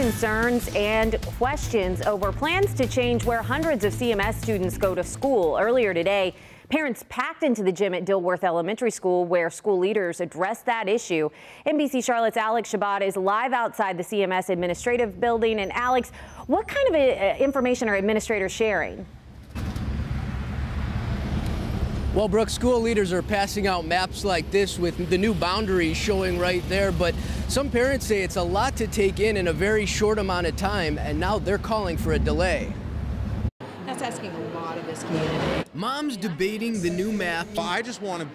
concerns and questions over plans to change where hundreds of CMS students go to school. Earlier today, parents packed into the gym at Dilworth Elementary School where school leaders addressed that issue. NBC Charlotte's Alex Shabbat is live outside the CMS administrative building. And Alex, what kind of uh, information are administrators sharing? Well, Brooke, school leaders are passing out maps like this with the new boundaries showing right there, but some parents say it's a lot to take in in a very short amount of time, and now they're calling for a delay. That's asking a lot of this community. Mom's debating the new map. I just want to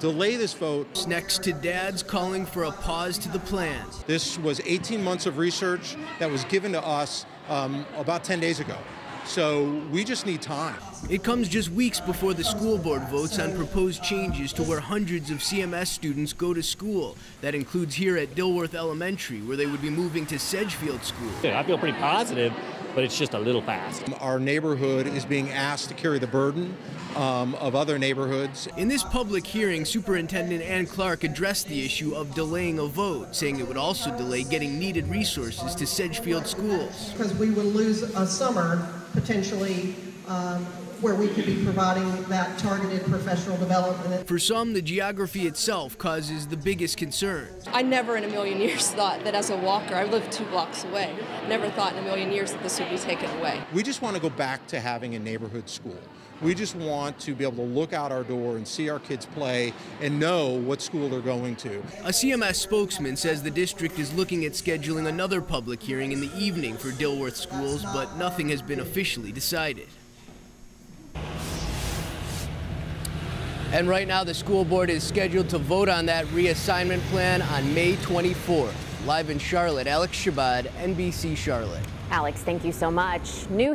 delay this vote. Next to dads calling for a pause to the plan. This was 18 months of research that was given to us um, about 10 days ago. So we just need time. It comes just weeks before the school board votes on proposed changes to where hundreds of CMS students go to school. That includes here at Dilworth Elementary, where they would be moving to Sedgefield School. I feel pretty positive, but it's just a little fast. Our neighborhood is being asked to carry the burden um, of other neighborhoods. In this public hearing, Superintendent Ann Clark addressed the issue of delaying a vote, saying it would also delay getting needed resources to Sedgefield schools. Because we would lose a summer potentially um, where we could be providing that targeted professional development. For some, the geography itself causes the biggest concern. I never in a million years thought that as a walker, I live two blocks away, never thought in a million years that this would be taken away. We just want to go back to having a neighborhood school. We just want to be able to look out our door and see our kids play and know what school they're going to. A CMS spokesman says the district is looking at scheduling another public hearing in the evening for Dilworth schools, but nothing has been officially decided. And right now, the school board is scheduled to vote on that reassignment plan on May 24th. Live in Charlotte, Alex Shabbat, NBC Charlotte. Alex, thank you so much. New